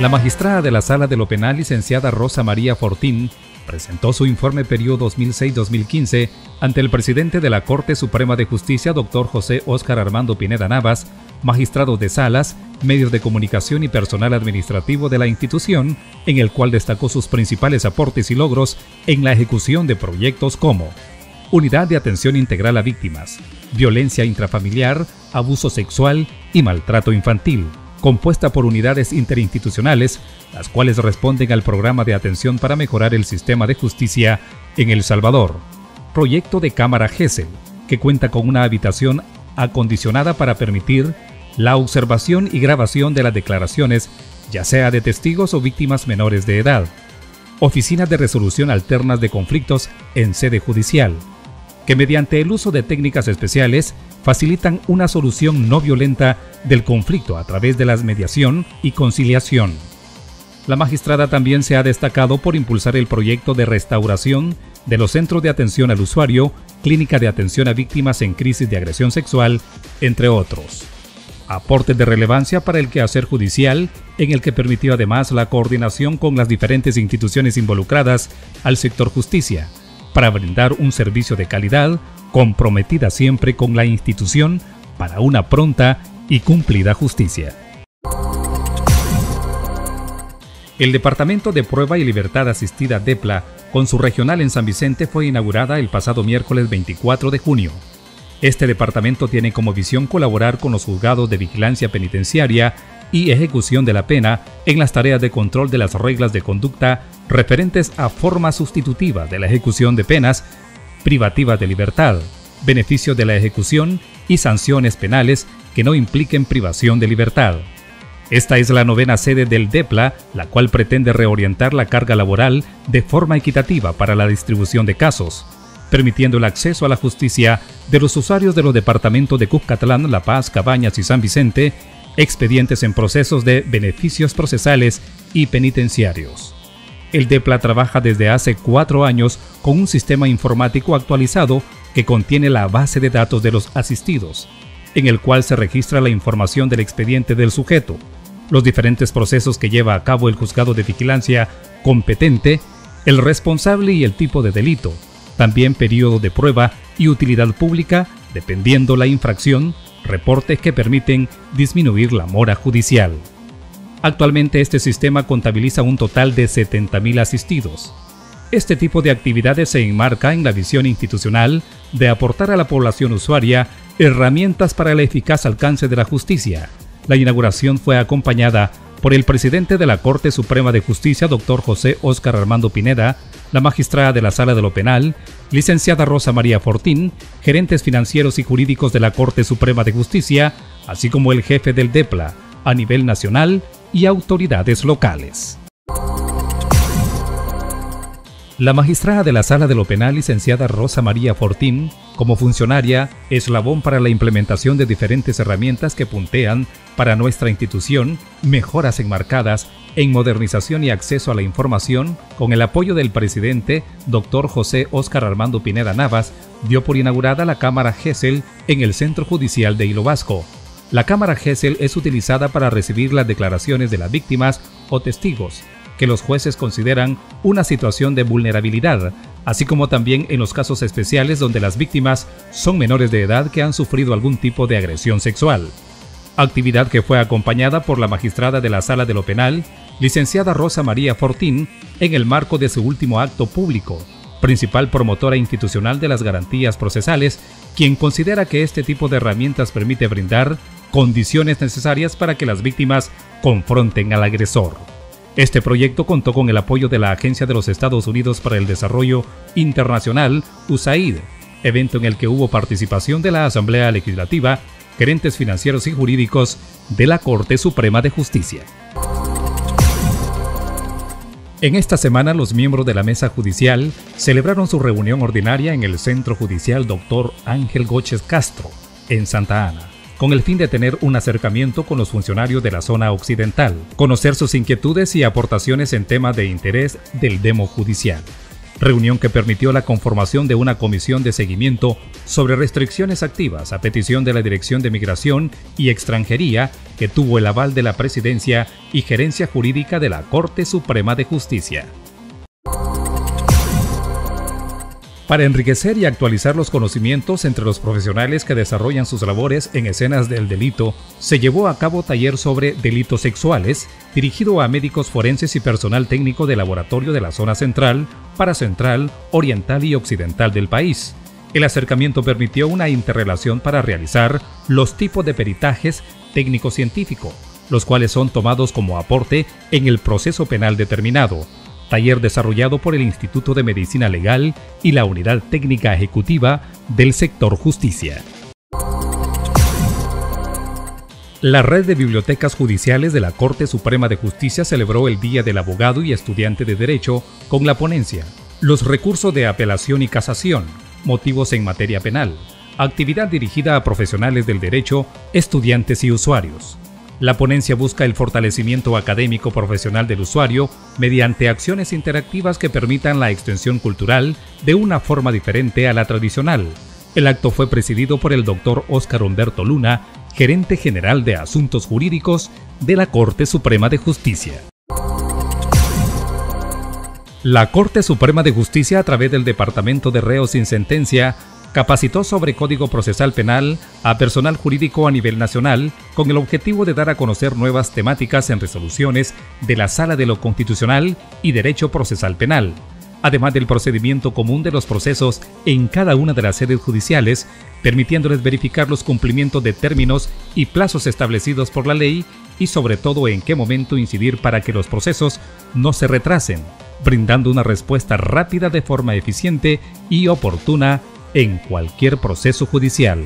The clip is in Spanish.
La magistrada de la Sala de lo Penal, licenciada Rosa María Fortín, presentó su informe periodo 2006-2015 ante el presidente de la Corte Suprema de Justicia, doctor José Óscar Armando Pineda Navas, magistrado de salas, medios de comunicación y personal administrativo de la institución, en el cual destacó sus principales aportes y logros en la ejecución de proyectos como Unidad de Atención Integral a Víctimas, Violencia Intrafamiliar, Abuso Sexual y Maltrato Infantil, compuesta por unidades interinstitucionales, las cuales responden al programa de atención para mejorar el sistema de justicia en El Salvador. Proyecto de Cámara GESEL, que cuenta con una habitación acondicionada para permitir la observación y grabación de las declaraciones, ya sea de testigos o víctimas menores de edad. Oficinas de resolución alternas de conflictos en sede judicial, que mediante el uso de técnicas especiales facilitan una solución no violenta del conflicto a través de la mediación y conciliación. La magistrada también se ha destacado por impulsar el proyecto de restauración de los centros de atención al usuario, clínica de atención a víctimas en crisis de agresión sexual, entre otros. Aportes de relevancia para el quehacer judicial, en el que permitió además la coordinación con las diferentes instituciones involucradas al sector justicia, para brindar un servicio de calidad comprometida siempre con la institución para una pronta y cumplida justicia. El Departamento de Prueba y Libertad Asistida DEPLA, con su regional en San Vicente, fue inaugurada el pasado miércoles 24 de junio. Este departamento tiene como visión colaborar con los juzgados de vigilancia penitenciaria y ejecución de la pena en las tareas de control de las reglas de conducta referentes a forma sustitutiva de la ejecución de penas privativas de libertad, beneficio de la ejecución y sanciones penales que no impliquen privación de libertad. Esta es la novena sede del DEPLA, la cual pretende reorientar la carga laboral de forma equitativa para la distribución de casos, permitiendo el acceso a la justicia de los usuarios de los departamentos de Cuscatlán, La Paz, Cabañas y San Vicente, expedientes en procesos de beneficios procesales y penitenciarios. El DEPLA trabaja desde hace cuatro años con un sistema informático actualizado que contiene la base de datos de los asistidos, en el cual se registra la información del expediente del sujeto, los diferentes procesos que lleva a cabo el juzgado de vigilancia competente, el responsable y el tipo de delito, también periodo de prueba y utilidad pública, dependiendo la infracción, reportes que permiten disminuir la mora judicial. Actualmente este sistema contabiliza un total de 70.000 asistidos. Este tipo de actividades se enmarca en la visión institucional de aportar a la población usuaria herramientas para el eficaz alcance de la justicia. La inauguración fue acompañada por el presidente de la Corte Suprema de Justicia, doctor José Óscar Armando Pineda, la magistrada de la Sala de lo Penal, licenciada Rosa María Fortín, gerentes financieros y jurídicos de la Corte Suprema de Justicia, así como el jefe del DEPLA a nivel nacional y autoridades locales. La magistrada de la Sala de lo Penal, licenciada Rosa María Fortín, como funcionaria, eslabón para la implementación de diferentes herramientas que puntean para nuestra institución mejoras enmarcadas en modernización y acceso a la información, con el apoyo del presidente, doctor José Óscar Armando Pineda Navas, dio por inaugurada la Cámara GESEL en el Centro Judicial de Hilo Vasco, la cámara GESEL es utilizada para recibir las declaraciones de las víctimas o testigos que los jueces consideran una situación de vulnerabilidad, así como también en los casos especiales donde las víctimas son menores de edad que han sufrido algún tipo de agresión sexual. Actividad que fue acompañada por la magistrada de la Sala de lo Penal, licenciada Rosa María Fortín, en el marco de su último acto público, principal promotora institucional de las garantías procesales, quien considera que este tipo de herramientas permite brindar condiciones necesarias para que las víctimas confronten al agresor. Este proyecto contó con el apoyo de la Agencia de los Estados Unidos para el Desarrollo Internacional, USAID, evento en el que hubo participación de la Asamblea Legislativa, gerentes financieros y jurídicos de la Corte Suprema de Justicia. En esta semana los miembros de la mesa judicial celebraron su reunión ordinaria en el Centro Judicial Dr. Ángel Góchez Castro, en Santa Ana con el fin de tener un acercamiento con los funcionarios de la zona occidental, conocer sus inquietudes y aportaciones en temas de interés del demo judicial. reunión que permitió la conformación de una comisión de seguimiento sobre restricciones activas a petición de la Dirección de Migración y Extranjería, que tuvo el aval de la Presidencia y Gerencia Jurídica de la Corte Suprema de Justicia. Para enriquecer y actualizar los conocimientos entre los profesionales que desarrollan sus labores en escenas del delito, se llevó a cabo taller sobre delitos sexuales, dirigido a médicos forenses y personal técnico de laboratorio de la zona central, para central, oriental y occidental del país. El acercamiento permitió una interrelación para realizar los tipos de peritajes técnico-científico, los cuales son tomados como aporte en el proceso penal determinado, taller desarrollado por el Instituto de Medicina Legal y la Unidad Técnica Ejecutiva del sector justicia. La red de bibliotecas judiciales de la Corte Suprema de Justicia celebró el Día del Abogado y Estudiante de Derecho con la ponencia Los recursos de apelación y casación, motivos en materia penal, actividad dirigida a profesionales del derecho, estudiantes y usuarios. La ponencia busca el fortalecimiento académico profesional del usuario mediante acciones interactivas que permitan la extensión cultural de una forma diferente a la tradicional. El acto fue presidido por el doctor Óscar Humberto Luna, gerente general de Asuntos Jurídicos de la Corte Suprema de Justicia. La Corte Suprema de Justicia, a través del Departamento de Reos sin Sentencia, capacitó sobre Código Procesal Penal a personal jurídico a nivel nacional con el objetivo de dar a conocer nuevas temáticas en resoluciones de la Sala de lo Constitucional y Derecho Procesal Penal, además del procedimiento común de los procesos en cada una de las sedes judiciales, permitiéndoles verificar los cumplimientos de términos y plazos establecidos por la ley y sobre todo en qué momento incidir para que los procesos no se retrasen, brindando una respuesta rápida de forma eficiente y oportuna en cualquier proceso judicial.